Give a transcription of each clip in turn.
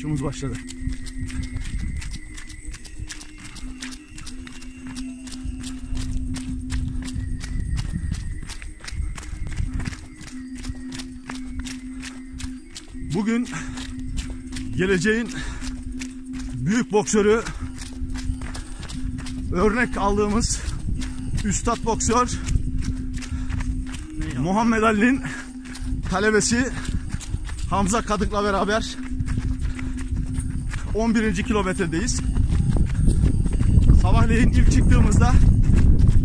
Şumuz başladı. Bugün geleceğin büyük boksörü örnek aldığımız üstad boksör Muhammed Ali'nin talebesi Hamza Kadık'la beraber 11. kilometredeyiz. Sabahleyin ilk çıktığımızda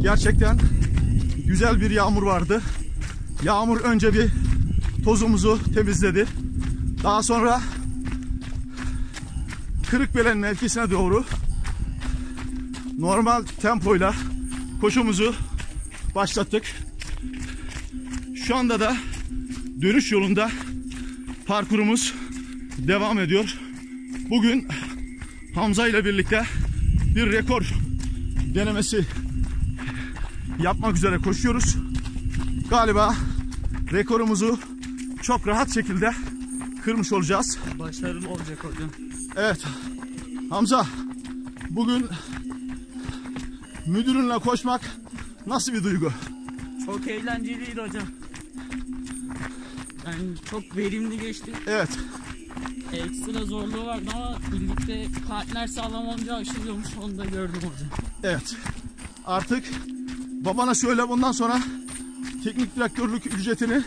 gerçekten güzel bir yağmur vardı. Yağmur önce bir tozumuzu temizledi. Daha sonra Kırıkbelen mevkisine doğru normal tempoyla koşumuzu başlattık. Şu anda da dönüş yolunda parkurumuz devam ediyor. Bugün Hamza ile birlikte bir rekor denemesi yapmak üzere koşuyoruz. Galiba rekorumuzu çok rahat şekilde kırmış olacağız. Başarılı olacak hocam. Evet. Hamza, bugün müdürünle koşmak nasıl bir duygu? Çok eğlenceliydi hocam. Yani çok verimli geçti. Evet. Ekstra zorluğu vardı ama birlikte partner sağlam olunca aşılıyormuş onu da gördüm hocam. Evet. Artık babana söyle bundan sonra teknik direktörlük ücretini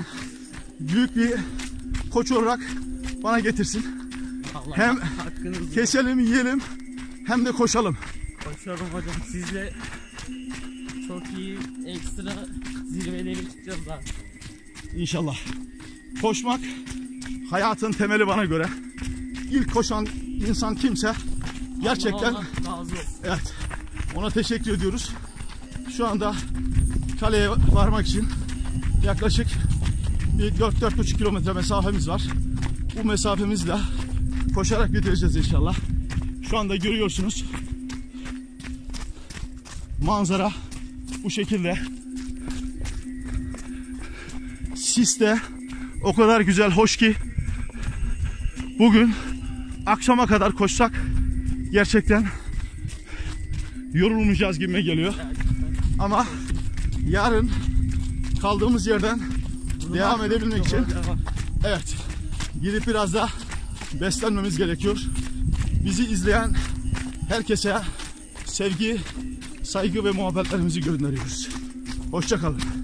büyük bir koç olarak bana getirsin. Allah Hem hakkınızı Keselim, yiyelim hem de koşalım. Başarım hocam. Sizle çok iyi ekstra zirvelere çıkacağız abi. İnşallah. Koşmak hayatın temeli bana göre. İlk koşan insan kimse gerçekten Allah Allah evet ona teşekkür ediyoruz. Şu anda kaleye varmak için yaklaşık bir 4-4,5 kilometre mesafemiz var. Bu mesafemizle koşarak bitireceğiz inşallah. Şu anda görüyorsunuz manzara bu şekilde. Sis de o kadar güzel, hoş ki bugün akşama kadar koşsak gerçekten yorulmayacağız gibime geliyor. Ama yarın kaldığımız yerden devam edebilmek için evet gidip biraz da beslenmemiz gerekiyor. Bizi izleyen herkese sevgi, saygı ve muhabbetlerimizi gönderiyoruz. Hoşçakalın.